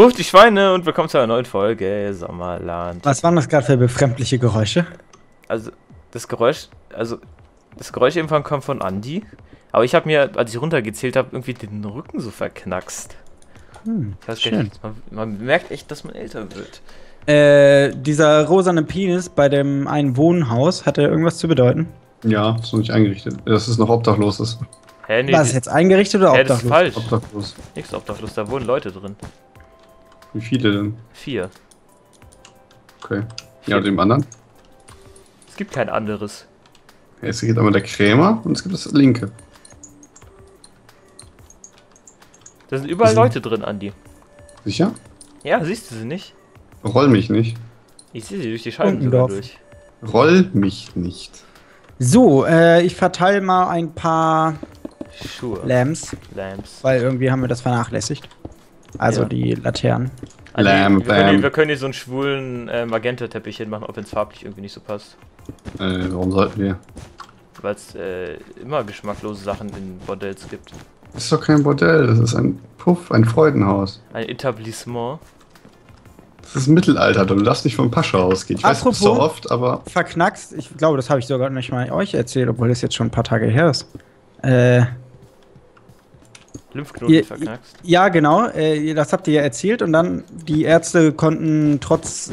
Ruft die Schweine und willkommen zu einer neuen Folge Sommerland. Was waren das gerade für befremdliche Geräusche? Also, das Geräusch, also, das Geräusch irgendwann kommt von Andy. Aber ich habe mir, als ich runtergezählt habe, irgendwie den Rücken so verknackst. Hm, Ich weiß gar schön. nicht, man, man merkt echt, dass man älter wird. Äh, dieser rosane Penis bei dem einen Wohnhaus, hat er irgendwas zu bedeuten? Ja, ist noch nicht eingerichtet. Dass es noch obdachlos ist. Hä, nee, War es die- jetzt eingerichtet oder hä, das ist obdachlos? falsch. Obdachlos. Nichts obdachlos, da wohnen Leute drin. Wie viele denn? Vier. Okay. Ja, und dem anderen? Es gibt kein anderes. Ja, Es geht einmal der Krämer und es gibt das linke. Da sind überall Mhm. Leute drin, Andy. Sicher? Ja, siehst du sie nicht? Roll mich nicht. Ich sehe sie durch die Scheiben sogar durch. Roll mich nicht. So, äh, ich verteile mal ein paar Schuhe. Lamps, Lamps. weil irgendwie haben wir das vernachlässigt. Also Ja. die Laternen. Andy, Lamp, wir, können, wir können hier so einen schwulen äh, Magenta-Teppich hinmachen, auch wenn es farblich irgendwie nicht so passt. Äh, warum sollten wir? Weil es äh, immer geschmacklose Sachen in Bordells gibt. Das ist doch kein Bordell, das ist ein Puff, ein Freudenhaus. Ein Etablissement. Das ist Mittelalter, du darfst nicht vom Pascha ausgehen. Ich weiß nicht so Apropos- oft, aber Verknackst, ich glaube, das habe ich sogar nicht mal euch erzählt, obwohl das jetzt schon ein paar Tage her ist. Äh, Lymphknoten Ihr- verknackst. ja, genau, äh, das habt ihr ja erzählt und dann die Ärzte konnten trotz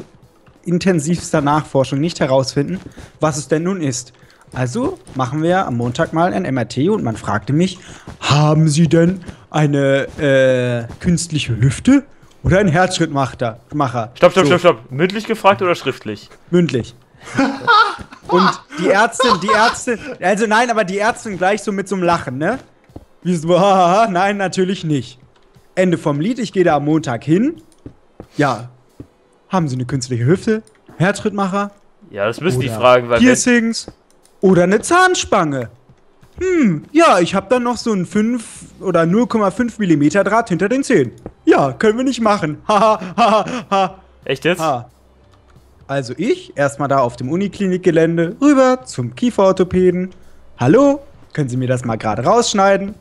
intensivster Nachforschung nicht herausfinden, was es denn nun ist. Also machen wir am Montag mal ein MRT und man fragte mich, haben Sie denn eine äh, künstliche Hüfte oder einen Herzschrittmacher? Macher? Stopp, stopp, So, stopp, stopp. Mündlich gefragt oder schriftlich? Mündlich. und die Ärztin, die Ärztin, also nein, aber die Ärztin gleich so mit so einem Lachen, ne? Wie so, hahaha, nein, natürlich nicht. Ende vom Lied, ich gehe da am Montag hin. Ja. Haben Sie eine künstliche Hüfte? Herzschrittmacher? Ja, das müssen die fragen, weil Piercings? Oder eine Zahnspange? Hm, ja, ich habe dann noch so einen 5 oder 0,5 Millimeter Draht hinter den Zähnen. Ja, können wir nicht machen. Haha, haha, ha. Echt jetzt? Ah. Also ich, erstmal da auf dem Uniklinikgelände, rüber zum Kieferorthopäden. Hallo, können Sie mir das mal gerade rausschneiden?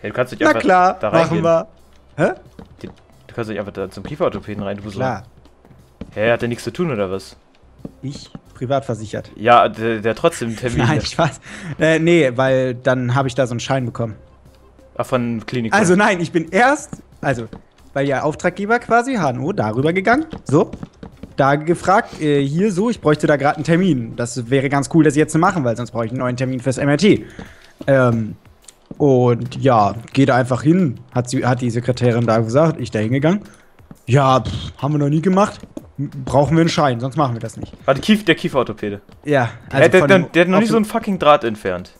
Hey, du kannst Na einfach klar, da machen reingehen. wir. Hä? Du kannst nicht einfach da zum Kieferorthopäden rein. Du bist Klar, hä, hat der nichts zu tun oder was? ich privat versichert. Ja, der, der hat trotzdem einen Termin. Nein, Spaß. Äh, nee, weil dann habe ich da so einen Schein bekommen. Ach, von Klinik. Also nein, ich bin erst, also, weil ja Auftraggeber quasi, HNO, darüber gegangen. So. Da gefragt, äh, hier so, ich bräuchte da gerade einen Termin. Das wäre ganz cool, das jetzt zu machen, weil sonst brauche ich einen neuen Termin fürs MRT. Ähm, und ja, geh da einfach hin, hat, sie, hat die Sekretärin da gesagt, ich da hingegangen. Ja, pff, haben wir noch nie gemacht. Brauchen wir einen Schein, sonst machen wir das nicht. Warte, Kief, der Kieferorthopäde. Ja, der, der, der, der hat noch nicht so einen fucking Draht entfernt.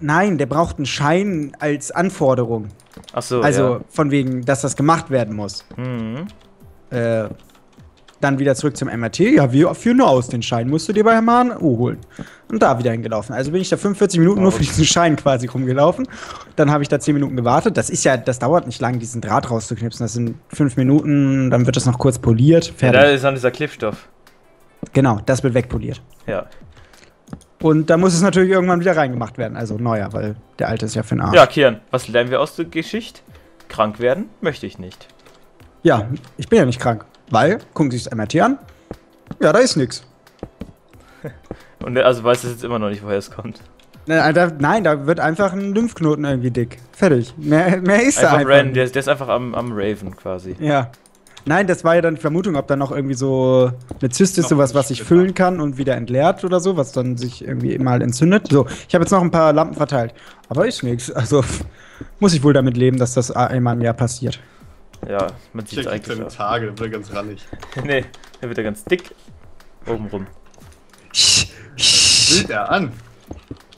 Nein, der braucht einen Schein als Anforderung. Ach so, also von wegen, dass das gemacht werden muss. ja. Mhm. Äh, dann wieder zurück zum MRT. Ja, wir führen nur aus. Den Schein musst du dir bei HNO holen. Und da wieder hingelaufen. Also bin ich da 45 Minuten nur für diesen Schein quasi rumgelaufen. Dann habe ich da 10 Minuten gewartet. Das ist ja, das dauert nicht lang, diesen Draht rauszuknipsen. Das sind 5 Minuten, dann wird das noch kurz poliert. Ja, Fertig. da ist dann dieser Klebstoff. genau, das wird wegpoliert. Ja. Und da muss es natürlich irgendwann wieder reingemacht werden. Also neuer, weil der alte ist ja für den Arsch. Ja, Kian, was lernen wir aus der Geschichte? Krank werden möchte ich nicht. ja, ich bin ja nicht krank. Weil, gucken Sie sich das MRT an. Ja, da ist nix. Und der- also weiß es jetzt immer noch nicht, woher es kommt. Ne, Nein, da wird einfach ein Lymphknoten irgendwie dick. Fertig. Mehr, mehr ist da Einfach einfach. Ren, nicht. der, ist- der ist einfach am, am Raven quasi. Ja. Nein, das war ja dann die Vermutung, ob da noch irgendwie so eine Zyste ist, sowas, was sich füllen kann und wieder entleert oder so, was dann sich irgendwie mal entzündet. So, ich habe jetzt noch ein paar Lampen verteilt. Aber ist nichts. Also muss ich wohl damit leben, dass das einmal im Jahr passiert. Ja, man sieht eigentlich seine auch. Tage, dann wird er ganz rannig. nee, der wird ja ganz dick. Obenrum. Bild er an.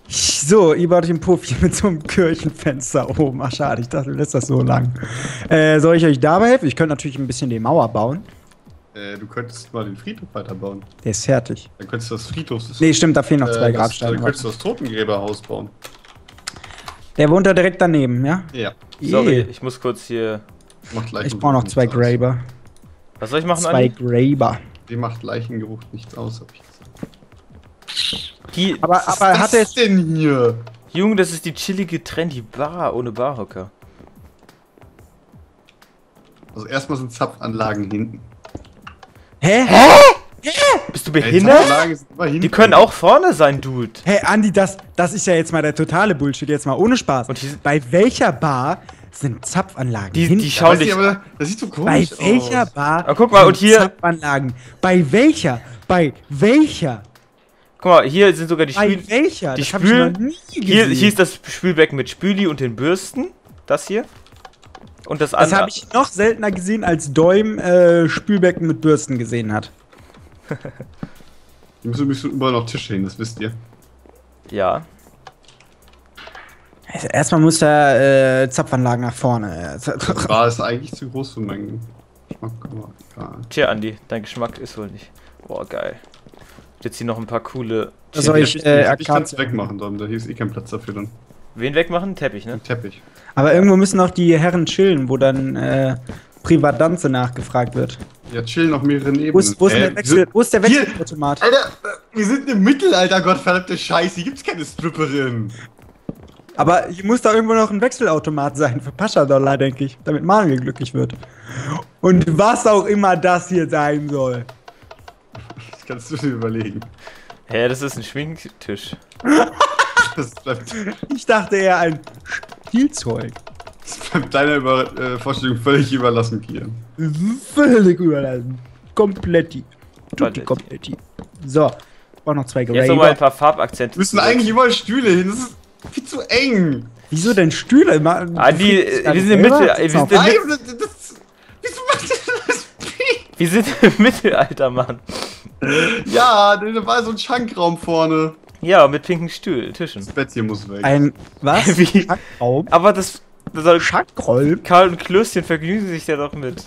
So, ihr baut den Puff hier mit so einem Kirchenfenster oben. Ach, schade, ich dachte, du lässt das so lang. Äh, soll ich euch dabei helfen? Ich könnte natürlich ein bisschen die Mauer bauen. Äh, du könntest mal den Friedhof weiterbauen. Der ist fertig. Dann könntest du das Friedhofs... Nee, stimmt, da fehlen noch zwei äh, das, Grabsteine. Dann könntest du das Totengräberhaus bauen. Der wohnt da direkt daneben, ja? Ja. Sorry, ich muss kurz hier. Ich brauche noch zwei aus. Graber. Was soll ich machen, Zwei Andi? Graber. Die macht Leichengeruch nichts aus, hab ich gesagt. Die, Aber, Was aber ist hat er das denn hier? Junge, das ist die chillige Trendy Bar ohne Barhocker. Also erstmal sind Zapfanlagen hinten. Hä? Bist du Ey, behindert? Zapfanlagen sind immer hinten. Die können auch vorne sein, Dude. Hä, Andi, das, das ist ja jetzt mal der totale Bullshit, jetzt mal ohne Spaß. Und Bei welcher Bar sind Zapfanlagen? Die, hinten? die schauen dich. aber das sieht so Bei komisch welcher aus. Bar? Ah, guck mal, und sind hier- Zapfanlagen. Bei welcher? Bei welcher? Guck mal, hier sind sogar die Bei Spül. welcher? die das hab ich Spül- noch nie gesehen. Hier, hier ist das Spülbecken mit Spüli und den Bürsten. Das hier. Und das das andere. habe ich noch seltener gesehen, als Däum äh, Spülbecken mit Bürsten gesehen hat. Die müssen, müssen überall noch Tische hin, das wisst ihr. Ja. Also erstmal muss der äh, Zapfanlagen nach vorne. Die Bar ist eigentlich zu groß für meinen Geschmack, aber egal. Tja, Andi, dein Geschmack ist wohl nicht. Boah, geil. Jetzt hier noch ein paar coole. Das soll ich, ich, äh, ich kann es Akazien- wegmachen, dann, da hier ist eh kein Platz dafür dann. Wen wegmachen? Teppich, ne? Ein Teppich. Aber irgendwo müssen auch die Herren chillen, wo dann äh, Privadanze nachgefragt wird. Ja, chillen auf mehreren Ebenen. Wo ist, wo ist, Äh, der, Wechsel, wo ist der Wechselautomat? Alter, äh, wir sind im Mittelalter, Gottverdammte Scheiße, hier gibt's keine Stripperin. Aber hier muss da irgendwo noch ein Wechselautomat sein für Pascha-Dollar, denke ich, damit Manuel glücklich wird. Und was auch immer das hier sein soll. Das kannst du dir überlegen. Hä, das ist ein Schminktisch. Ich dachte eher ein Spielzeug. das bleibt deiner Über äh, Vorstellung völlig überlassen, Kian. Völlig überlassen. Kompletti. Tutti Kompletti. So, brauche noch zwei Jetzt nochmal ein paar Farbakzente. Wir müssen zurück. eigentlich überall Stühle hin, das ist viel zu eng. Wieso denn Stühle? Ma- Andi, Findest du äh, wir sind im selber? Mittel- Sitzt wir sind im Nein, das, das, wieso macht ihr das? Wir sind im Mittelalter, Mann. Ja, da war so ein Schankraum vorne. Ja, mit pinken Stühlen, Tischen. Das Bett hier muss weg. Ein, was? Wie? Schackraum? Aber das, das soll Schackroll? Karl und Klößchen vergnügen sich ja doch mit.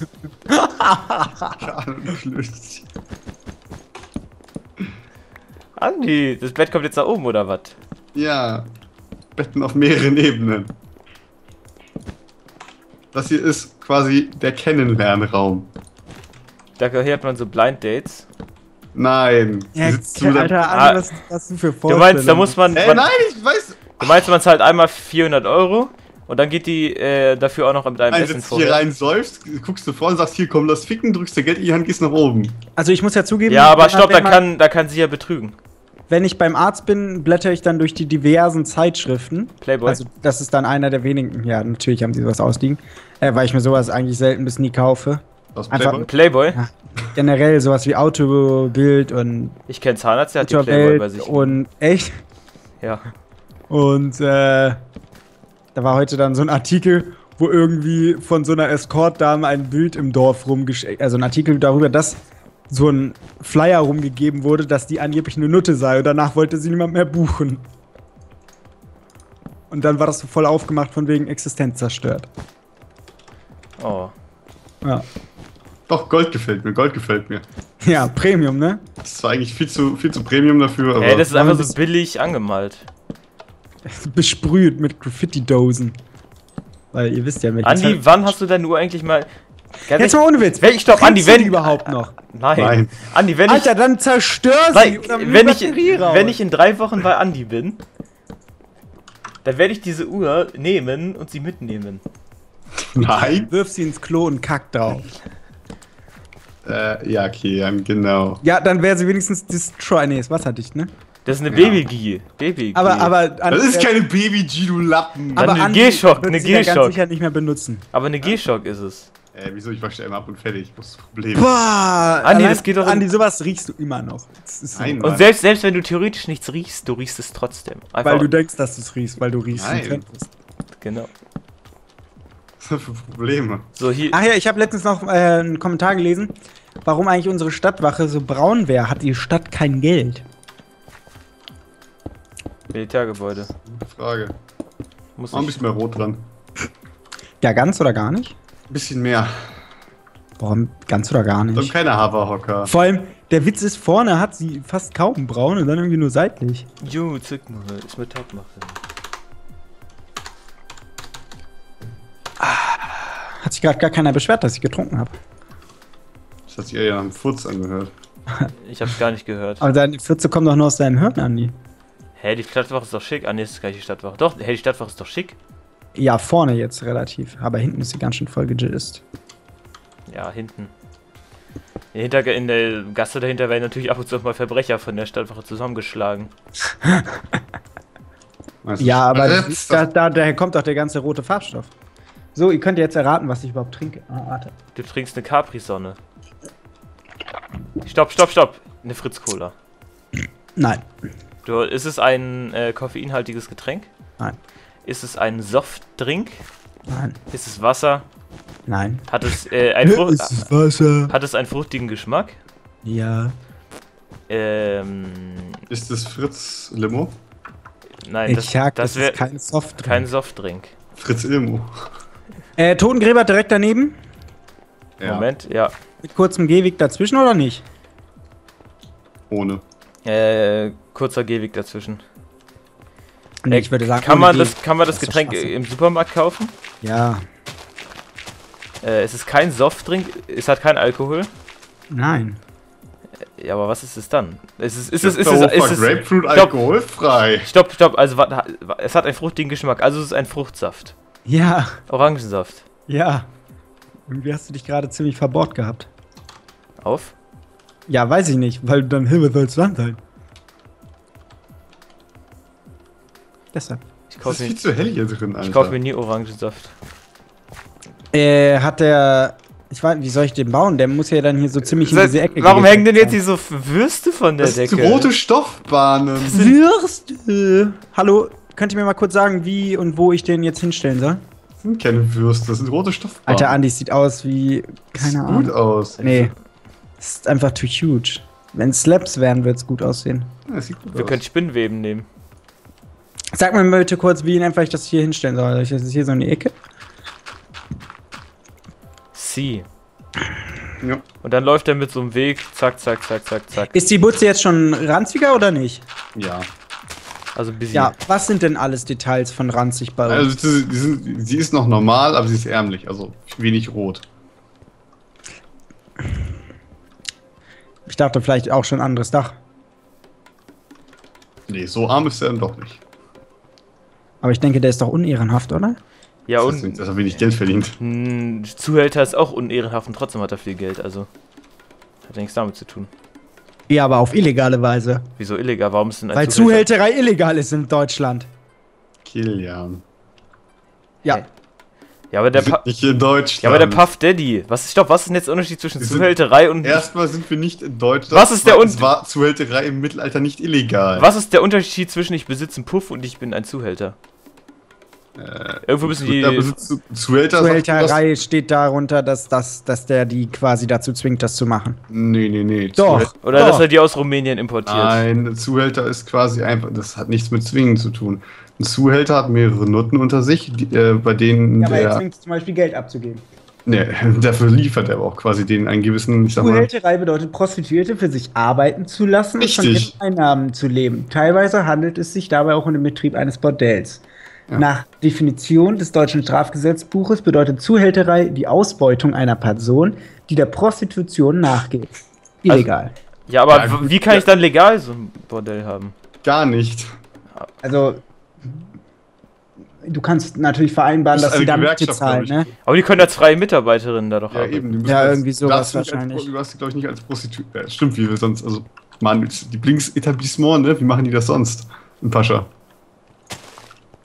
Klößchen. Andi, das Bett kommt jetzt nach oben, oder was? Ja, Betten auf mehreren Ebenen. Das hier ist quasi der Kennenlernraum. Da hört man so Blind Dates. Nein. Ja, du da- Alter, Ah, was hast du für Du Vorstellungen? meinst, da muss man. Ey, man nein, ich weiß. Du meinst, man zahlt einmal 400 Euro und dann geht die äh, dafür auch noch mit einem Nein, Essen setzt hier rein, säufst, guckst du vor und sagst, hier komm, lass ficken, drückst dir Geld in die Hand, gehst nach oben. Also ich muss ja zugeben, Ja, aber stopp, da wenn man- kann, da kann sie ja betrügen. Wenn ich beim Arzt bin, blätter ich dann durch die diversen Zeitschriften. Playboy. Also das ist dann einer der wenigen. Ja, natürlich haben sie sowas ausliegen. Äh, weil ich mir sowas eigentlich selten bis nie kaufe. Was Einfach- Playboy? Playboy? Ja. Generell sowas wie Autobild und Ich kenne Zahnarzt, der hat die Playboy bei sich. und echt. ja. Und äh, da war heute dann so ein Artikel, wo irgendwie von so einer Escort-Dame ein Bild im Dorf rumgeschickt, also ein Artikel darüber, dass so ein Flyer rumgegeben wurde, dass die angeblich eine Nutte sei und danach wollte sie niemand mehr buchen. Und dann war das so voll aufgemacht von wegen Existenz zerstört. Oh. Ja. Doch, Gold gefällt mir, Gold gefällt mir. Ja, Premium, ne? Das ist zwar eigentlich viel zu, viel zu Premium dafür, aber. Hey, das ist einfach so billig angemalt. Besprüht mit Graffiti-Dosen. Weil ihr wisst ja, mit Andi, wann hast du denn nur eigentlich mal. Jetzt mal ohne Witz. Wenn, Andi, du wenn. die überhaupt noch? Nein. Nein. Andi, wenn ich. Alter, dann zerstör sie nimm wenn ich, wenn ich in drei Wochen bei Andi bin, dann werde ich diese Uhr nehmen und sie mitnehmen. Nein. Wirf sie ins Klo und kack drauf. Äh, ja, okay, genau. Ja, dann wäre sie wenigstens destroy. Nee, ist wasserdicht, ne? Das ist eine Ja. Baby-Gie. Baby Aber, aber. Das ist keine Baby-G, du Lappen. Dann eine G-Shock, eine G-Shock. sicher nicht mehr benutzen. Aber eine G-Shock ist es. Äh, wieso? Ich wasche einmal ab und fertig. Was ist das Problem? Boah! Andi, das geht doch Andi, sowas riechst du immer noch. Das ist so, Nein, Und selbst, selbst wenn du theoretisch nichts riechst, du riechst es trotzdem. Einfach, Weil du denkst, dass du es riechst, weil du riechst Nein. und könntest. genau. Was für Probleme? So, hier. Ach ja, ich habe letztens noch äh, einen Kommentar gelesen, warum eigentlich unsere Stadtwache so braun wäre. Hat die Stadt kein Geld? Militärgebäude. Frage. Muss Mach ein bisschen mehr rot dran. Ja, ganz oder gar nicht? Ein bisschen mehr. Warum ganz oder gar nicht? keine Haverhocker. Vor allem, der Witz ist, vorne hat sie fast kaum braun und dann irgendwie nur seitlich. Jo, zick mal, ist mir top machen. Hat sich gerade gar keiner beschwert, dass ich getrunken habe. Das hat sich eher einem Furz angehört. Ich hab's gar nicht gehört. Aber deine Fürze kommen doch nur aus deinem Hirn, Andi. Hä, die Stadtwache ist doch schick. Ah, nee, das ist gar nicht die Stadtwache. Doch, hä, die Stadtwache ist doch schick. Ja, vorne jetzt relativ. Aber hinten ist sie ganz schön voll gejizzt. Ja, hinten. Hinter, in der Gasse dahinter werden natürlich ab und zu auch mal Verbrecher von der Stadtwache zusammengeschlagen. Ja, aber da, da, daher kommt doch der ganze rote Farbstoff. So, ihr könnt jetzt erraten, was ich überhaupt trinke. Ah, warte. Du trinkst eine Capri-Sonne. Stopp, stopp, stopp. Eine Fritz-Cola. Nein. Du, ist es ein äh, koffeinhaltiges Getränk? Nein. Ist es ein Softdrink? Nein. Ist es Wasser? Nein. Hat es, äh, ein Frucht, Wasser? hat es einen fruchtigen Geschmack? Ja. Ähm, ist das Fritz Limo? nein, Ich das, sag, das das ist kein Soft. kein Softdrink. Fritz Ilmo. Äh, Totengräber direkt daneben? Ja, Moment, ja. Mit kurzem Gehweg dazwischen oder nicht? ohne. Äh, kurzer Gehweg dazwischen. Nee, Äh, ich würde sagen, Kann man das, kann man das, Das ist Getränk im Supermarkt kaufen? Ja. Äh, es ist kein Softdrink, es hat keinen Alkohol. Nein. Ja, aber was ist es dann? Es ist, ist, es, ist, es, Ist ist, es, Grapefruit Stopp. alkoholfrei. Stopp, stopp, also es hat einen fruchtigen Geschmack, also es ist ein Fruchtsaft. Ja. Orangensaft. Ja. Irgendwie hast du dich gerade ziemlich verbohrt gehabt. Auf? Ja, weiß ich nicht, weil dann Hilfe soll es dann sein. Deshalb. Ich Das ist kaufe viel zu hell hier drin, Alter. ich kauf mir nie Orangensaft. Äh, hat der. Ich weiß, wie soll ich den bauen? Der muss ja dann hier so ziemlich in diese Ecke Warum hängen denn jetzt hier so Würste von der das sind Decke? rote Stoffbahnen. Würste. Hallo, könnt ihr mir mal kurz sagen, wie und wo ich den jetzt hinstellen soll? Das sind keine Würste, das sind rote Stoffbahnen. Alter, Andi, sieht aus wie. Keine Sieht Ahnung. gut aus. Nee. Das ist einfach too huge. Wenn Slaps wären, wird es gut aussehen. Ja, das sieht gut Wir aus. können Spinnweben nehmen. Sag mir bitte kurz, wie einfach ich das hier hinstellen soll. Soll ich das hier so in die Ecke? C. Ja. Und dann läuft er mit so einem Weg, zack, zack, zack, zack, zack. Ist die Butze jetzt schon ranziger oder nicht? ja. Also ein bisschen. Ja, was sind denn alles Details von ranzig bei uns? Also die, die sind, sie ist noch normal, aber sie ist ärmlich, also wenig rot. Ich dachte vielleicht auch schon anderes Dach. Nee, so arm ist er dann doch nicht. Aber ich denke, der ist doch unehrenhaft, oder? ja Das und dass er wenig Geld verdient. ein Zuhälter ist auch unehrenhaft und trotzdem hat er viel Geld, also. Hat ja nichts damit zu tun. Ja, aber auf illegale Weise. Wieso illegal? Warum ist denn ein Weil Zuhälter? Zuhälterei illegal ist in Deutschland. Kilian. Ja. Hä? Ja, aber der sind nicht in Deutschland. Ja, aber der Puff Daddy. Was ist, stopp, was ist denn jetzt der Unterschied zwischen sind- Zuhälterei und. Erstmal sind wir nicht in Deutschland. Was ist der Zweitens Un- war Zuhälterei im Mittelalter nicht illegal. Was ist der Unterschied zwischen ich besitze einen Puff und ich bin ein Zuhälter? Äh, Irgendwo müssen Der die. besitzt Zu- Zuhälter sagt, du Zuhälterei steht darunter, dass, dass, dass der die quasi dazu zwingt, das zu machen. Nee, nee, nee. Doch. Zuhälter- Oder doch. dass er die aus Rumänien importiert. Nein, Zuhälter ist quasi einfach, das hat nichts mit Zwingen zu tun. Ein Zuhälter hat mehrere Nutten unter sich, die, äh, bei denen Ja, aber er der. zwingt zum Beispiel Geld abzugeben. Nee, dafür liefert er aber auch quasi den einen gewissen, ich sag mal. Zuhälterei bedeutet, Prostituierte für sich arbeiten zu lassen und von Richtig. ihren Einnahmen zu leben. Teilweise handelt es sich dabei auch um den Betrieb eines Bordells. Ja. Nach Definition des deutschen Strafgesetzbuches bedeutet Zuhälterei die Ausbeutung einer Person, die der Prostitution nachgeht. Illegal. Ja, aber Ja, wie kann ich dann legal so ein Bordell haben? Gar nicht. Also, du kannst natürlich vereinbaren, dass sie eine damit bezahlen, ne? Aber die können als freie Mitarbeiterinnen da doch Ja, arbeiten. eben. die müssen Ja, als- irgendwie sowas wahrscheinlich. Als, du darfst sie, glaube ich, nicht als Prostituierte. Ja, stimmt, wie wir sonst. Also, Mann, die Lieblingsetablissement, ne? Wie machen die das sonst? In Pascha.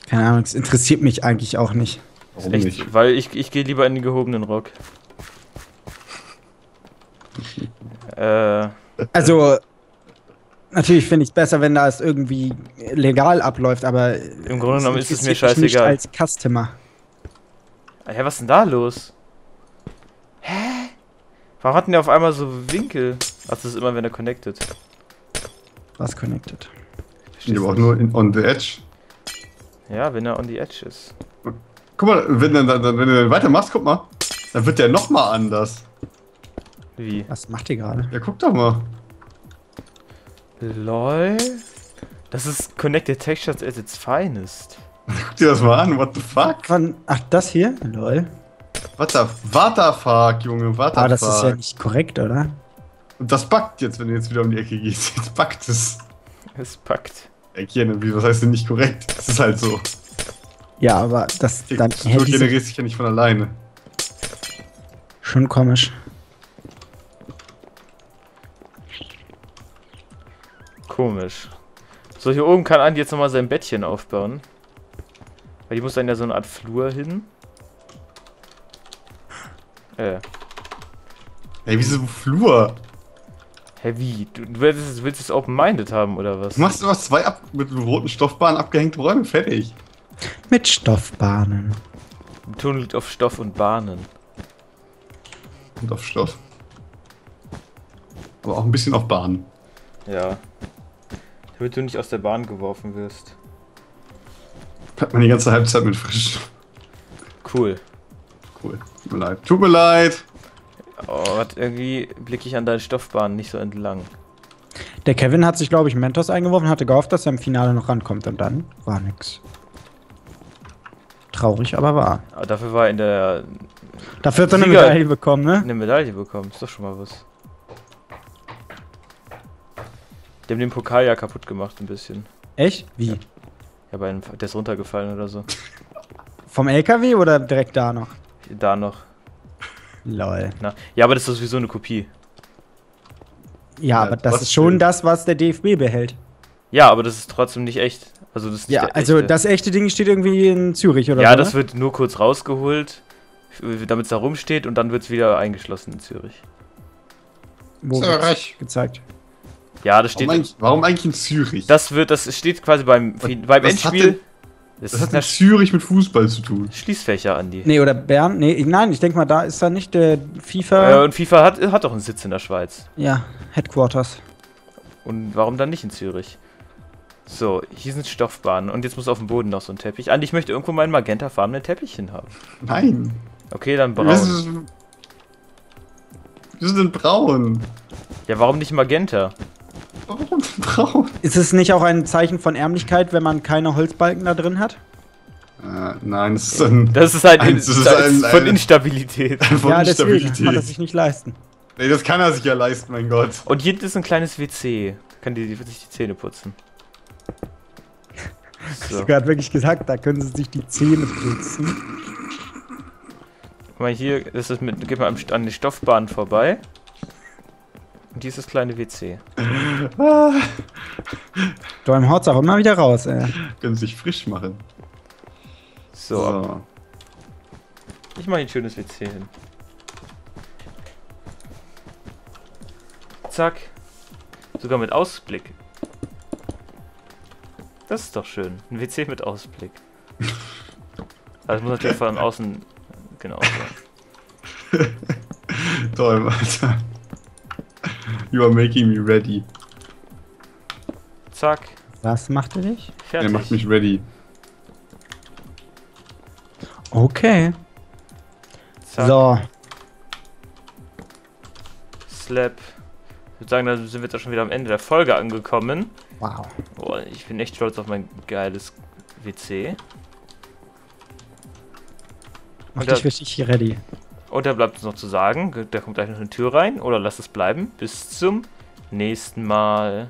Keine Ahnung, das interessiert mich eigentlich auch nicht. Warum Echt, nicht? weil ich, ich gehe lieber in den gehobenen Rock. äh, Also, natürlich finde ich es besser, wenn das irgendwie legal abläuft, aber Im Grunde genommen ist es mir scheißegal. Nicht als Customer. hä, was ist denn da los? Hä? Warum hatten der auf einmal so Winkel? Ach, das ist immer, wenn er connected. Was connected? Ich aber auch nur in, on the edge. Ja, wenn er on the edge ist. Guck mal, wenn, dann, dann, wenn du dann weitermachst, guck mal, dann wird der nochmal anders. Wie? Was macht ihr gerade? Ja, guck doch mal. LOL? Das ist Connected Textures at its finest. Guck dir das mal an, what the fuck? Von, ach, das hier? Lol. What the, what the fuck, Junge, what the Aber das fuck. ist ja nicht korrekt, oder? Und das backt jetzt, wenn du jetzt wieder um die Ecke gehst. Jetzt backt es. Es packt. Wie, was heißt denn nicht korrekt? Das ist halt so. Ja, aber das Die dann diese generiert sich ja nicht von alleine. Schon komisch. Komisch. So, hier oben kann Andi jetzt nochmal sein Bettchen aufbauen. Weil die muss dann ja so eine Art Flur hin. Äh. Ey, wieso Flur? Hä, wie? Du, du willst, es- willst es open-minded haben, oder was? Du machst immer zwei ab mit roten Stoffbahnen abgehängte Räume, fertig. Mit Stoffbahnen. Tunnel liegt auf Stoff und Bahnen. Und auf Stoff. Aber auch ein bisschen auf Bahn. Ja. Damit du nicht aus der Bahn geworfen wirst. Hat man die ganze Halbzeit mit frisch. Cool. Cool. Tut mir leid. Tut mir leid. Oh, irgendwie blicke ich an deinen Stoffbahn nicht so entlang. Der Kevin hat sich, glaube ich, Mentos eingeworfen, hatte gehofft, dass er im Finale noch rankommt und dann war nix. Traurig, aber wahr. Aber dafür war er in der Dafür hat er eine. Medaille bekommen, ne? eine Medaille bekommen. Ist doch schon mal was. Die haben den Pokal ja kaputt gemacht ein bisschen. Echt? Wie? Ja, bei einem, der ist runtergefallen oder so. Vom LKW oder direkt da noch? Da noch. Lol. Na. Ja, aber das ist sowieso eine Kopie. Ja, Ja, aber das ist schon das, was der DFB behält. Ja, aber das ist trotzdem nicht echt. Also das Ja, also echte. das echte Ding steht irgendwie in Zürich oder Ja, so. das ne? wird nur kurz rausgeholt, damit es da rumsteht und dann wird es wieder eingeschlossen in Zürich. Wo Zürich. gezeigt. Ja, das steht. Warum eigentlich, warum eigentlich in Zürich? Das wird, das steht quasi beim, beim was hat Endspiel. denn- Das das ist hat in Zürich mit Fußball zu tun. Schließfächer, Andi. Nee, oder Bern? Nee, nein, ich denke mal, da ist da nicht der Äh, FIFA. und FIFA hat, hat doch einen Sitz in der Schweiz. ja, Headquarters. Und warum dann nicht in Zürich? So, hier sind Stoffbahnen und jetzt muss auf dem Boden noch so ein Teppich. Andi, ich möchte irgendwo meinen magentafarbenen Teppich hin haben. Nein. Okay, dann Wir braun. sind, wir sind braun. Ja, warum nicht magenta? Warum braun? Ist es nicht auch ein Zeichen von Ärmlichkeit, wenn man keine Holzbalken da drin hat? Äh, nein, das ist ein. Das ist halt Ein- in, das ist ein- von Instabilität. von ja, deswegen kann das sich nicht leisten. Nee, das kann er sich ja leisten, mein Gott. Und hier ist ein kleines WC. Kann die, die sich die Zähne putzen. Hast So. du gerade wirklich gesagt, da können sie sich die Zähne putzen. Guck mal, hier ist es mit, geht man am St- an die Stoffbahn vorbei. Und hier ist das kleine WC. Ah, Du im Haut auch immer wieder raus, ey. können sich frisch machen. So, ich mache hier ein schönes WC hin. Zack. Sogar mit Ausblick. Das ist doch schön. Ein WC mit Ausblick. Also muss natürlich von außen genau sein. Toll, Alter. You are making me ready. Zack. Was macht er dich? Er Fertig. macht mich ready. Okay. Zack. So. Slap. Ich würde sagen, da sind wir jetzt auch schon wieder am Ende der Folge angekommen. Wow. Boah, ich bin echt stolz auf mein geiles WC. Mach Und da- dich richtig ready. Und da bleibt uns noch zu sagen, da kommt gleich noch eine Tür rein oder lasst es bleiben. Bis zum nächsten Mal.